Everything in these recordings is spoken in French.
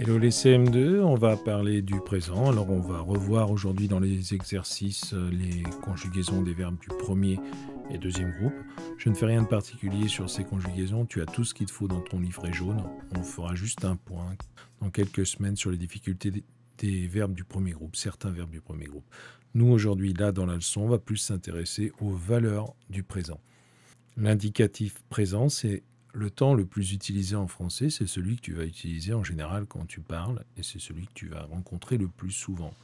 Hello les CM2, on va parler du présent. Alors on va revoir aujourd'hui dans les exercices euh, les conjugaisons des verbes du premier et deuxième groupe. Je ne fais rien de particulier sur ces conjugaisons, tu as tout ce qu'il te faut dans ton livret jaune. On fera juste un point dans quelques semaines sur les difficultés des verbes du premier groupe, certains verbes du premier groupe. Nous aujourd'hui, là dans la leçon, on va plus s'intéresser aux valeurs du présent. L'indicatif présent, c'est le temps le plus utilisé en français, c'est celui que tu vas utiliser en général quand tu parles, et c'est celui que tu vas rencontrer le plus souvent.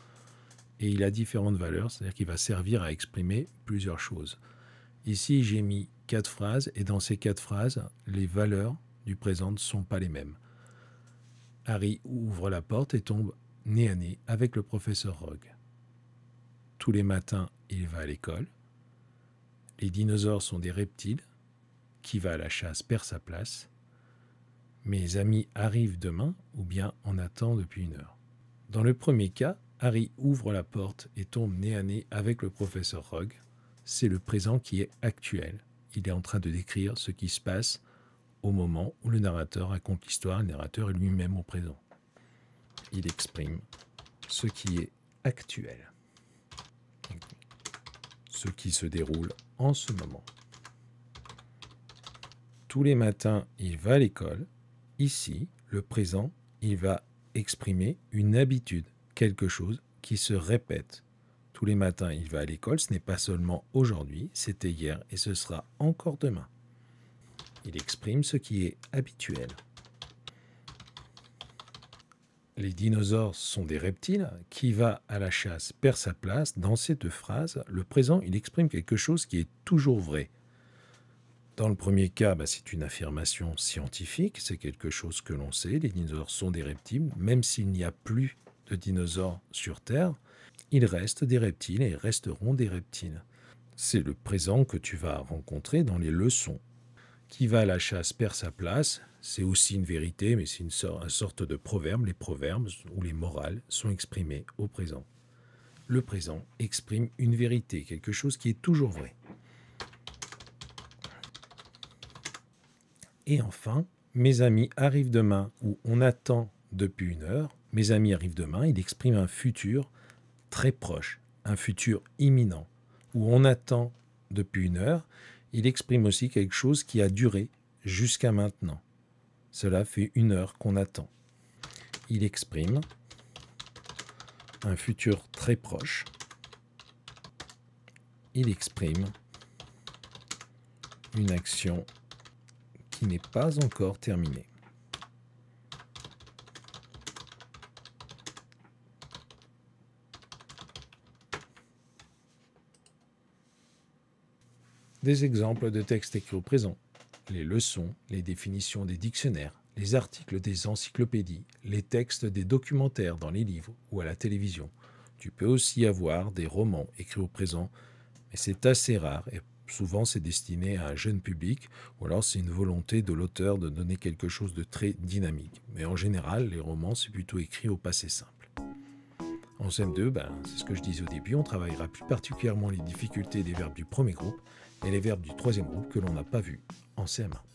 Et il a différentes valeurs, c'est-à-dire qu'il va servir à exprimer plusieurs choses. Ici, j'ai mis quatre phrases, et dans ces quatre phrases, les valeurs du présent ne sont pas les mêmes. Harry ouvre la porte et tombe nez à nez avec le professeur Rogue. Tous les matins, il va à l'école. Les dinosaures sont des reptiles qui va à la chasse perd sa place. Mes amis arrivent demain ou bien on attend depuis une heure. Dans le premier cas, Harry ouvre la porte et tombe nez à nez avec le professeur Rogue. C'est le présent qui est actuel. Il est en train de décrire ce qui se passe au moment où le narrateur raconte l'histoire. Le narrateur est lui-même au présent. Il exprime ce qui est actuel. Ce qui se déroule en ce moment tous les matins, il va à l'école. Ici, le présent, il va exprimer une habitude, quelque chose qui se répète. Tous les matins, il va à l'école. Ce n'est pas seulement aujourd'hui, c'était hier et ce sera encore demain. Il exprime ce qui est habituel. Les dinosaures sont des reptiles. Qui va à la chasse perd sa place. Dans cette phrase, le présent, il exprime quelque chose qui est toujours vrai. Dans le premier cas, bah, c'est une affirmation scientifique, c'est quelque chose que l'on sait, les dinosaures sont des reptiles, même s'il n'y a plus de dinosaures sur Terre, ils restent des reptiles et resteront des reptiles. C'est le présent que tu vas rencontrer dans les leçons. Qui va à la chasse perd sa place, c'est aussi une vérité, mais c'est une sorte de proverbe. Les proverbes ou les morales sont exprimés au présent. Le présent exprime une vérité, quelque chose qui est toujours vrai. Et enfin, mes amis arrivent demain, où on attend depuis une heure. Mes amis arrivent demain, il exprime un futur très proche, un futur imminent, où on attend depuis une heure. Il exprime aussi quelque chose qui a duré jusqu'à maintenant. Cela fait une heure qu'on attend. Il exprime un futur très proche. Il exprime une action n'est pas encore terminé. Des exemples de textes écrits au présent. Les leçons, les définitions des dictionnaires, les articles des encyclopédies, les textes des documentaires dans les livres ou à la télévision. Tu peux aussi avoir des romans écrits au présent, mais c'est assez rare et souvent c'est destiné à un jeune public, ou alors c'est une volonté de l'auteur de donner quelque chose de très dynamique. Mais en général, les romans, c'est plutôt écrit au passé simple. En CM2, ben, c'est ce que je disais au début, on travaillera plus particulièrement les difficultés des verbes du premier groupe et les verbes du troisième groupe que l'on n'a pas vus en CM1.